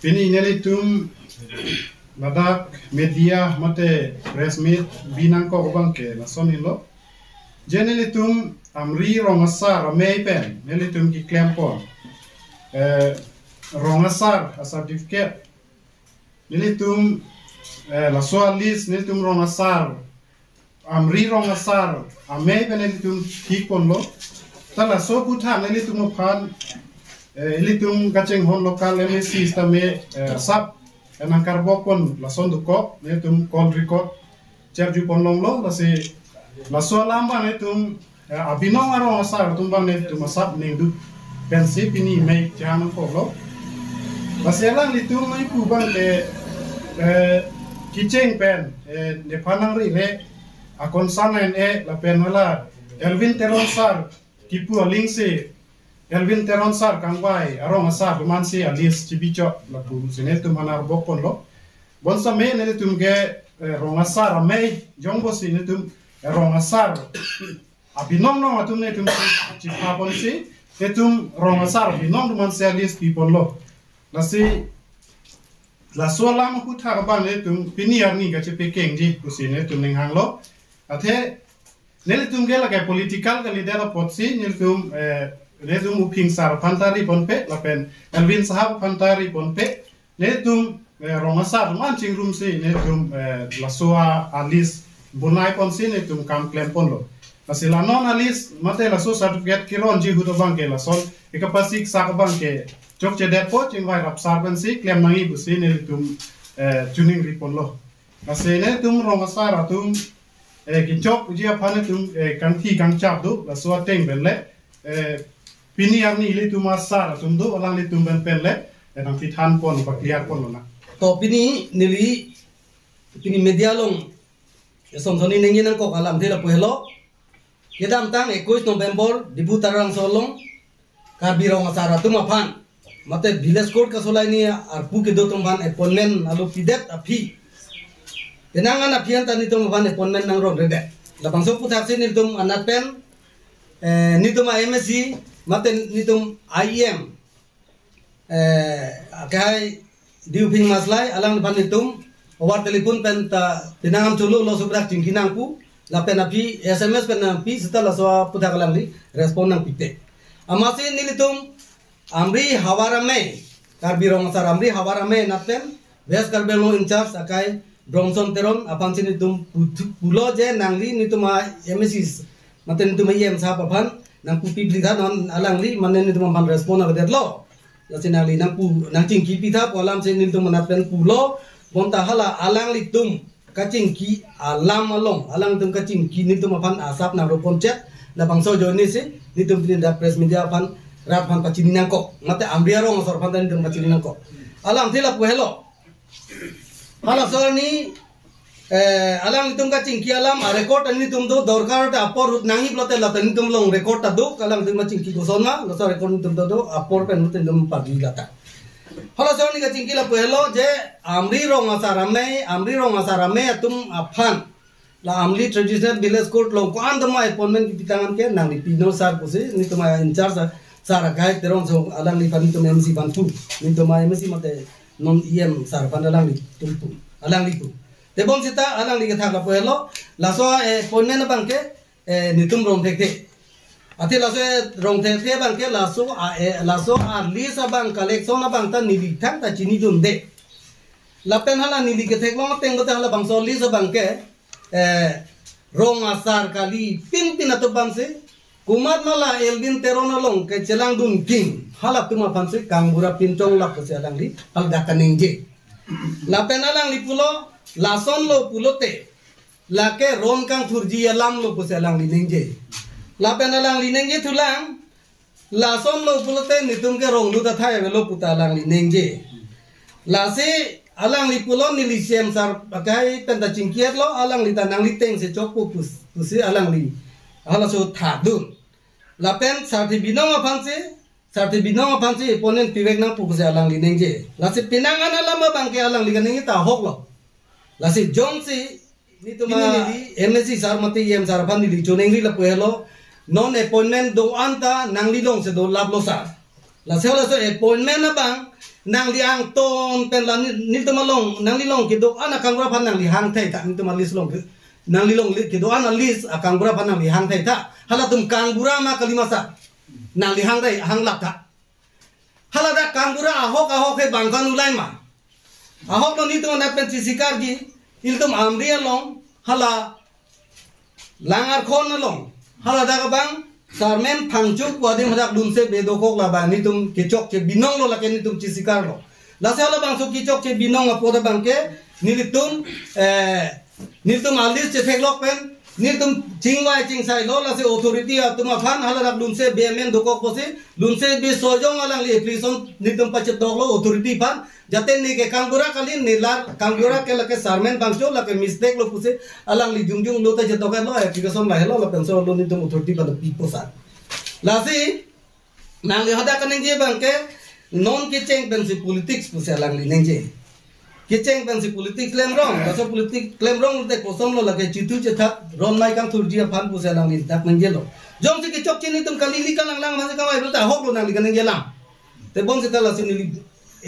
pini neli tum ladak media mate press meet binang ko bang ke la sonin lo. Jeneli tum amri rongasar mei pen. Neli tum ki klempon eh rongasar a certificate neli tum eh, la soa list tum rongasar amri rongasar a mei pen neli tum hikon lo. Tala so putan neli tum pan ilitum kaceng hon lokal MSC stame sap enang karbo pon la son du ko ne tum call record cer ju pon long lo la se la so lamba ne tum abinong aro asar tum bang ne tum sap ne du pensi pini me jana ko lo. La se lang li mai pu bang le kiceng pen ne panang ri re akon sana e la pen wala Elvin Teronsar kipu aling se Elvin teron sar kang bai arong asar man si alis cibico la pu sine tum hanar bokon lo. Bon sa me ne tum ge rong asar me jongbo si ne tum rong asar abinom no atum ne tum bon si ne tum asar binom man si alis people lo. La si la so la ma ku tha ba ne tum ni ga ci pe keng ji tum ning hang lo. Athe ne tum ge la ga political ga leader pot si tum Nedum uping sar pantari ponpe lapen Elvin sahab pantari ponpe nedum eh, rongasar mancing room si nedum eh, lasua alis bunai pon si nedum kam klem pon lo. Masila non alis mate laso certificate kiron ji hudo bangke lason ikapasik e sak bangke chok che depo ching vai rap sarban si, klem nangi busi nedum eh, tuning ripon lo. Masene tum rongasar atum kinchok ujia pane tum kanti kangchap du lasua teng benle pini arni ili tu masar tumdo alang li tumben pelle enang pithan pon pa clear pon lona to pini nili pini media long. Som soni nengi nang ko kalam thela pohelo kedam tang 21 november dibu tarang solong kabirong asara tuma phan. Mate village court ka solai ni ar pu ke do tum phan appointment alu pidet api kenangan apian tani tum phan appointment nang ro rede labang so putak sin ni tum anat pen eh ni tum MSc mate nitum IEM eh kai diuping maslai alang depan nitum war telepon pen ta pinangam chulu lo subrak cingkinang pu la pen api SMS pen api setelah so pudak alang li respon nang pite. Amasi nilitum amri hawara me karbirong sar amri hawara me napen ves karbelo in charge akai Bronson teron apang sini tum pulo je nangli nitum MSC mate nitum IEM sa papan nang pupi blitha non alang li manen ni tumam respon aga detlo lasin ali nang pu nang cing ki pitha polam se nil tum manat pen pulo bonta hala alang li tum kacing ki alam along. Alang tum kacing ki nil tum apan asap na ropon chat. La bangso joni se ni tum da press media apan rap pan pacini nang ko mate ambiaro ngosor pan tan tum pacini nang ko alam thila pu hello hala sorni eh alam nitum ka cingki alam a record ani tum do dorkar ta apor nangi blote la tan tum long record ta do kalam tum cingki ko sona lo sa record nitum do do apor pen mutin dum pagi lata hala sa ni ka cingki la pelo je amri rong asarame amri rong asarame tum aphan la amli traditional village court long ko andam ma appointment ki pitangan ke nang ni pino sar ko se ni tum in charge sara gai teron so alang ni pan tum mc pan tu ni tum mc mate non iem sar pan Tebong sita alang liga thang lapo hello laso e ponne na bangke e nitum rong thek thek. Ati laso e rong thek thek bangke laso a e laso a lisa bang collection na bang ta nili thang ta chini dun de. Lapen hala nili ke thek long teng ta hala bang so lisa bangke e rong asar kali pin pin ato bang se. Kumat mala elbin terona long ke celang dun king. Hala tuma panse kambura pintong lap se alang li hal dakaning je. Lapen alang li pulo lason lo pulote lake ron kang turji alam lo puse alang linengje lapen alang linengje tulang lason lo pulote nitum ke rong lu tathai lo puta alang linengje lase alang li pulo ni li sar pakai penta cingkiat lo alang li tanang li teng se chok pu pus pusi alang li. Hala so thadun lapen sarti binong apangse sarti binong apangse ponen piwek nang pupuse alang li nengje lase pinangan alam bangke alang li kanengi ta hok lo lasi jong si ni tuma MSC sar mati yem sar pan di choneng li la puelo non appointment do anta nang li long se do lab lo sar la se la so appointment na bang nang li ang ton pen la ni to malong nang li long ki do ana kang ra pan nang li hang thai ta ni to malis long nang li long ki do ana lis akang bura pan nang li hang thai ta. Hala tum kang bura ma kalima sa nang li hang thai hang lap ta. Hala da kang bura ahok ahok he bang kan ulai ma ahok lo ni to na pen si sikar gi il tum amri long hala langar khon long. Hala da ka bang sarmen phangchuk wadi madak dunse bedokok la ba ni tum kechok che binong lo la ke ni tum chisikar lo. La se ala bang so kechok che binong apoda bang ke ni tum eh ni tum alis che theklok pen ni tum ching sai lo la se authority a tum afan hala rak dunse bemen dokok pose dunse be sojong alang li application ni tum pachet lo authority pan jate ni ke kanggura kali ni lar kanggura ke la ke sarmen bangcho la ke mistake lo puse alang li jung jung lo ta jeto kan lo application la hello la penso lo ni tum authority pan pipo sa. La si nang li hada kan je non ke cheng ben si politics puse alang li neng je kiceng bang si politik klaim rong. Kaso politik klaim rong te kosong lo lagi citu cetak rom nai kang turji pan puse lang ni tak menjelo jom si kicok cini tum kali ni kan lang lang masih kawai berta hok lo nang li kan ngelang te bon si tala sini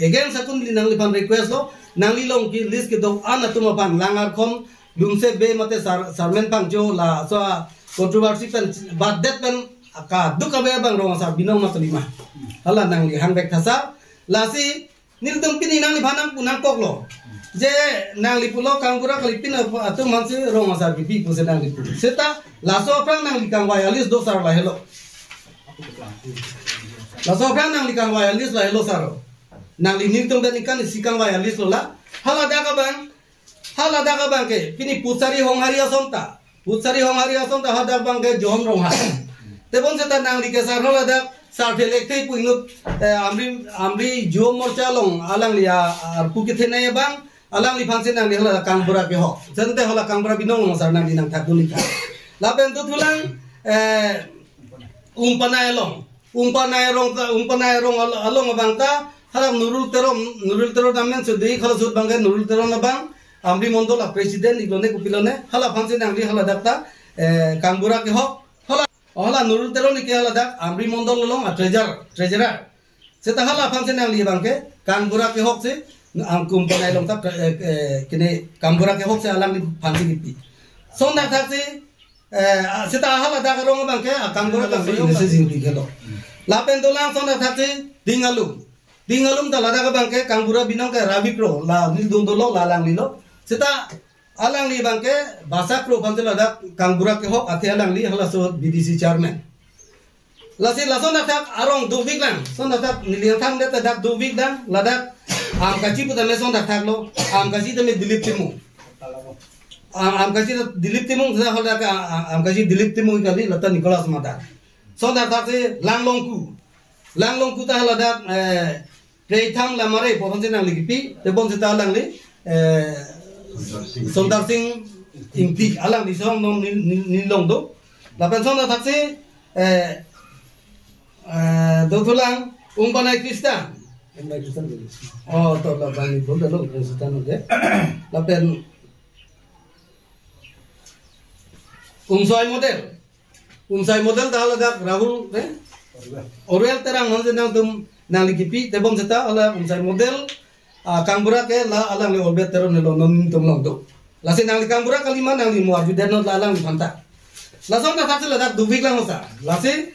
again sakun li nang li pan request lo nang li long ki list ke dong ana tum pan. Langar kom lung se be mate sar sarmen pang jo la so kontroversi pen bad det pen ka duka be bang rong sa binong lima hala nang li hang bek thasa lasi nil pini nang li punang koklo je nang li pulo kang pura kali pin atu manse ro masa bi pi puse nang li pu seta laso prang nang li kang wa alis do sar la hello laso prang nang li kang wa alis la hello saro nang li ben ikan si kang wa alis lo la. Hala daga bang? Hala daga bang ke? Pini pusari hong hari asonta pusari hong hari asonta hada bang ke? Jom rong এবং সে তার নাম লিখেছে আর হলো survey লেখতে পুইনুত আমরি আমরি জো মর্চা লং আলাংলি আর কুকি থে নাই এবং আলাংলি ফাংশে নাম হলো কাংবুরা বিহ জানতে হলো কাংবুরা বিনং সার নাম দিনাম থাকু লিখা লাভেন তো তুলাং উম্পানায় লং উম্পানায় রং উম্পানায় রং আলং এবং তা হলাম নুরুল তেরম নুরুল তেরম নামে সুদী খালো সুদ বাঙ্গে নুরুল তেরম এবং আমরি মন্ডলা প্রেসিডেন্ট ইগলনে কুপিলনে হলো ফাংশে নাম হলো দেবতা কাংবুরা কে হোক nurul tero ni kaya ladak amri mondol lolong a treasure treasurer. Seta hala fangse nang liya bangke kanbura ke hok se am kumpanai long tak kene kanbura ke hok se alang ni fangse gipi. Son dak tak se seta hala dak rong bangke a kanbura ke se se jingpi kelo. Lapen dolang son dak tak se dingalum. Dingalum ta ladak bangke kanbura binong ke rabi pro la nil dondolo la lang lilo. Seta alang li bangke basak pantel ada kang burak ke hok ati alang li hala so BDC chairman. Lasi lason dak arong du big lang. Son dak niliang thang dak dak du big dang ladak am kachi puta me son dak thak lo am kachi te me dilip timu. Am am kachi dilip timu sa hala ka am kachi dilip timu kali lata nicholas mata son dak thak se lang long ku lang long ku ta dak eh play thang la mare po pantel nang li pi te se ta Sondar Singh ingti alang di song nong ni long do. Lapan song na taksi eh do tulang umpanai Krista. Oh to la bani bolda lo Krista no de. Lapan umsai model. Umsai model dah dak Rahul eh? Terang nanti nang tum nang likipi tebom seta ala umsai model kang bura ke la alang le orbet tero ne lo non tum long do. La se nang li kang bura kalima nang li mo arju den la alang phanta la som ka thakse la dak du big lang sa la se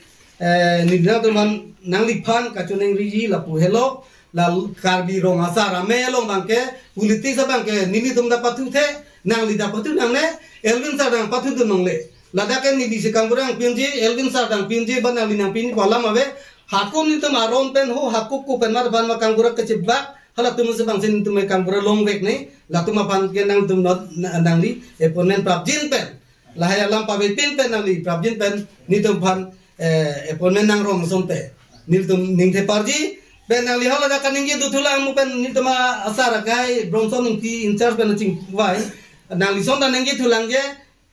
ni dra to man nang li phan ka chuneng ri ji la pu hello la karbi rong asa ra me long bang ke politik sa bang ke nini tum da patu the nang li da patu nang ne elvin sa dang patu du nong le. La da ke ni di se kang bura ang pinji elvin sa dang pinji ban nang li nang pinji palam ave hakun ni aron pen ho hakuk ku pen mar ban ma kang bura ke hala tum se bang sin tum kam pura long vek ne la tum pan ke nang tum not nang li e ponen prap jin pen. La haya lam pa pin pen nang li prap jin pen ni tum pan e ponen nang rong som te. Ni tum ning the parji pen nang li hala da kan ning du thula mu pen ni tum asara kai bronson ning ti in charge pen ching wai. Nang li som da ning thulang je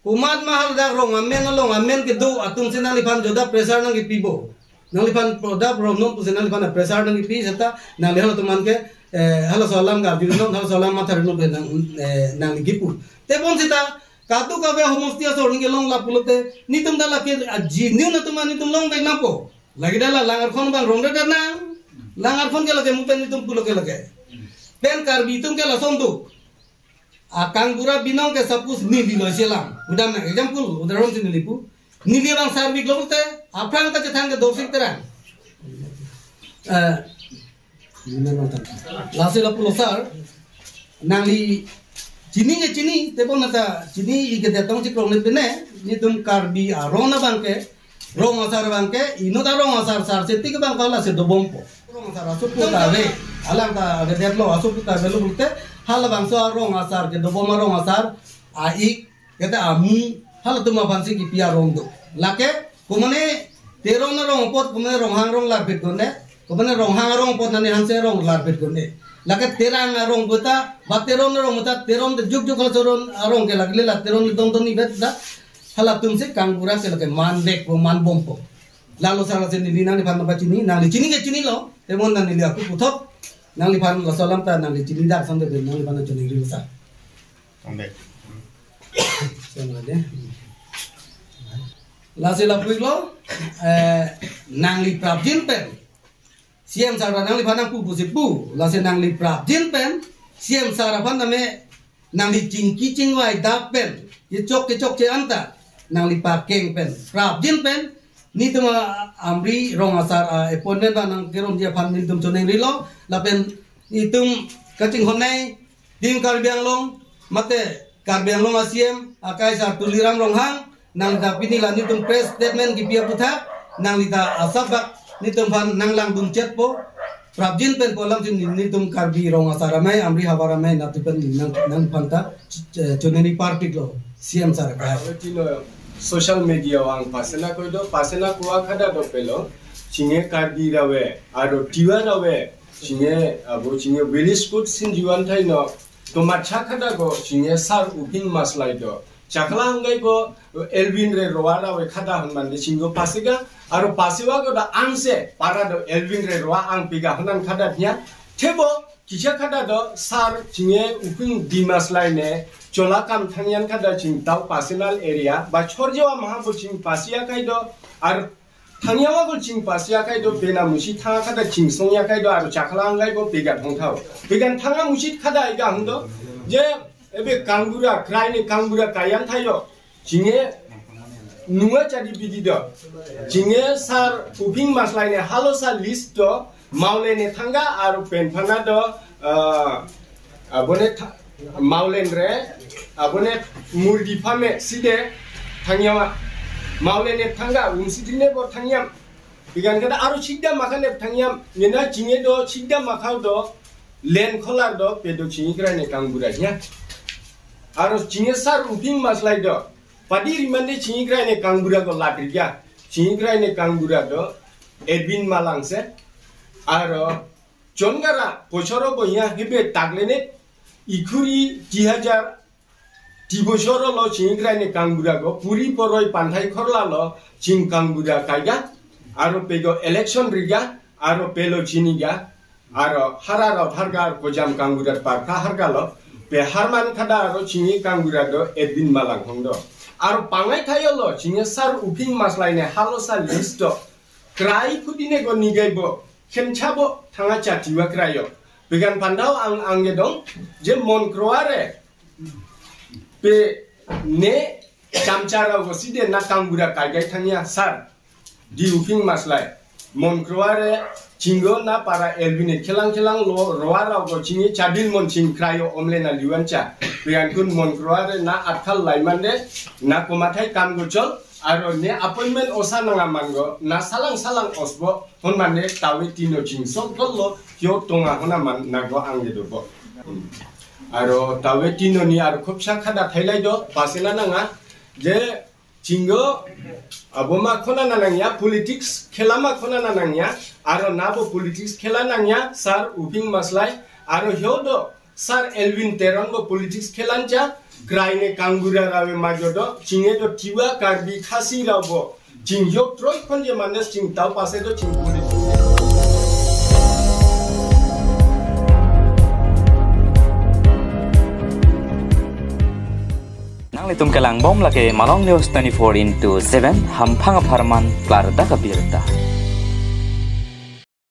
kumat mahal da rong amen long amen ke atung se nang li pan joda pressure nang ki pibo nang li pan product rom nom pu se nang li pan pressure nang pi seta nang li hala tuman ke halo salam ga bi no halo salam mathar no be nang nang gipu. Te sita katu ka be homostia so ringe long la pulote ni dala ke ji ni na tum ni long be lagi dala langar khon bang rong da na langar phone ke lage mu itum pulo ke lage pen kar bi ke la sondu akang pura binong ke sapus ni di lo selam udah na udah rom sini lipu ni dia bang sarbi global te apang ta cetang ke dosik terang eh lasi la pulo sar nang li chini ke chini te pon nata chini ike de tong chikrong le pene ni tum karbi a rona bangke rong asar bangke ino ta rong asar sar se tik bang kala se do bompo rong asar asu puta ve alang ta ge de lo asu puta ve lo bulte hal bang so rong asar ke do bom rong asar a ik kata amu hal tu ma bansi ki pia rong do lake kumane terong na rong pot kumane rong hang rong lar konne kumane rong hang rong pot nani hanse rong lar konne lake terang na rong buta ba terong na rong buta terong de juk juk hal soron rong ke lagile la terong ni dong dong ni bet da. Hala tumse kangura se lake mandek po man bompo lalu sana se nili nang lipan ba chini nang li chini ke chini lo. Temon nang li aku puthok nang lipan lo salam ta nang li chini dak samde nang lipan chini ri sa Ande. Sana de lasi la puik lo eh nang li prap jin pen siam sara nang li panang pu pu si pu lasi nang li prap jin pen siam sara pan name nang li ching ki ching wai da pen ye chok ke chok che anta. Nang li pa keng pen. Prap jin pen ni tuma amri rong asar a appointment ba nang kerom dia pan ni tum choneng ri lo la pen ni tum kaching hom nai ding kar biang long mate kar biang long asiem akai sa tuliram rong hang nang da pini la ni press statement ki pia putha nang li da asabak ni tum pan nang lang dum chet po prap jin pen polam tin ni tum kar bi rong asara mai amri habara mai na tu pen nang nang panta choneni party lo siam sar ka social media wang pasena koi do pasena kuwa kada do pelo chinge karbi rawe aro tiwa rawe chinge abo chinge very good sin juan thai no to matcha kada go chinge sar upin maslai do chakla hangai go elvin re roa rawe kada hun man de chingo pasiga aro pasiwa go da anse para do elvin re roa ang piga hunan kada nya tebo kisha kada do sar chinge upin dimaslai ne chola kam thangyan kada ching tau personal area ba chorjewa mahabu ching pasia kai do ar thangyawa gol ching pasia kai do bena musi thanga kada ching songya kai do ar chaklang gai go pega thong thau pegan thanga musi kada iga hundo je ebe kangura krai ni kangura kayan thayo. Chinge nuwa chadi bidi do. Chinge sar uping maslai ne halo sa list do maule ne thanga ar pen phana do abone maulen re abone murgi phame side thangyawa maulen ne thanga umsidine bo thangyam bigan kada aro chigda makane thangyam nena jinge do chigda makau do len kholar do pedo chingi kra ne kangbura nya aro chinge sar uping mas lai do padi rimande chingi krai ne kangbura ko latri kya chingi krai ne kangbura do edwin malang se aro chongara pochoro boya hebe tagle ne ikuri 2000 দিবসর ল চিংক্রাইনে কাঙ্গুরা গো পুরি পরই পান্থাই খরলা ল চিং কাঙ্গুরা কাইগা আর পেগ ইলেকশন রিগা আর পেল চিনিগা আর হারা রথারগা আর কোজাম কাঙ্গুরার পার্থা হারগা ল be harman kada aro chingi kanggura edin malang hongdo aro pangai thayo lo chingi sar uping maslaine halosa listo krai pudine go nigaibo khenchabo thanga chatiwa krayo began pandau ang angge dong je mon kroare be ne chamchara go side na kanggura kaigai thania sar di uping maslai mon kroare chingo na para elbine kelang kelang lo roara go chingi chadil mon ching krayo omle na liwancha bigan kun mon kroare na athal laimande na komathai kam go chol aro ne appointment osa nanga mango na salang salang osbo hon mane tawi tino ching sok gollo kyo tonga hona man nago angge do bo aro tawi tino ni aro khopsa khada thailai do pasena nanga je elvin teron bo politics khelancha graine kangura rawe majodo chinge do tiwa karbi khasi rabo ching yok troi khonje manes ching tau pase do ching litum kelang bom lake Malong News 24 into 7 hampang aparman klar.